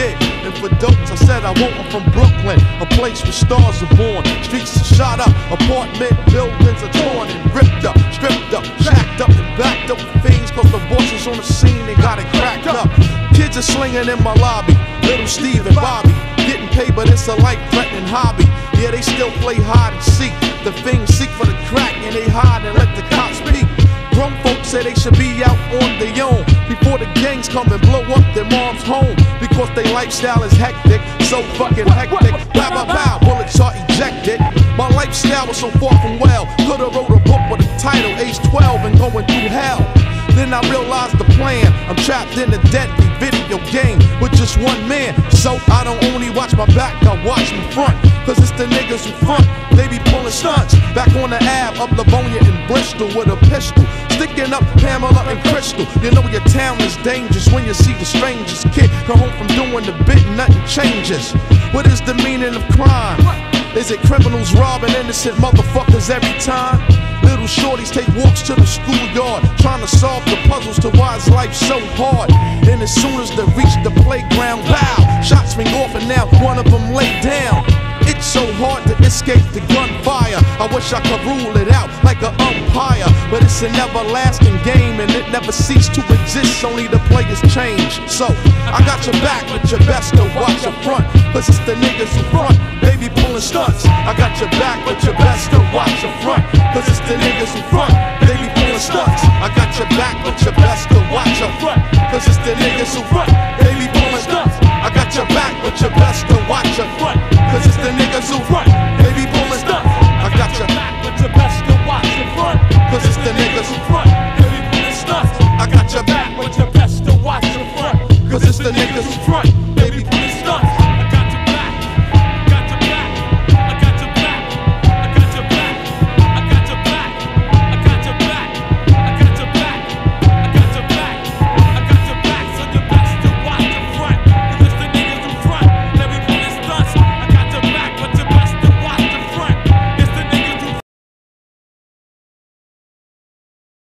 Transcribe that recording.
did. And for dopes, I said I want them from Brooklyn, a place where stars are born. Streets are shot up, apartment buildings are torn and ripped up, stripped up, shacked up, and backed up with fiends. Cause the bosses on the scene, they got it cracked up. Kids are slinging in my lobby, little Steve and Bobby. Getting paid, but it's a life threatening hobby. Yeah, they still play hide and seek. The fiends seek for the crack and they hide and let the cops peek. Grown folks say they should be out on their own before the gangs come and mom's home because their lifestyle is hectic, so fucking hectic. Bow, bow, bow, bullets are ejected. My lifestyle was so far from well. Could've wrote a book with a title, age 12 and going through hell. Then I realized the plan. I'm trapped in a deadly video game with just one man. So I don't only watch my back, I watch my front. Cause it's the niggas who front, they be stunts. Back on the Ave, up Livonia in Bristol with a pistol. Sticking up Pamela and Crystal. You know your town is dangerous when you see the strangers. Kid come home from doing the bit, nothing changes. What is the meaning of crime? Is it criminals robbing innocent motherfuckers every time? Little shorties take walks to the schoolyard, trying to solve the puzzles to why is life so hard. And as soon as they reach the playground, wow, shots ring off and now one of them lay down. I wish I could rule it out like an umpire. But it's an everlasting game and it never ceased to exist, only the players change. So I got your back, but your best to watch your front. Cause it's the niggas who front, they pulling stunts. I got your back,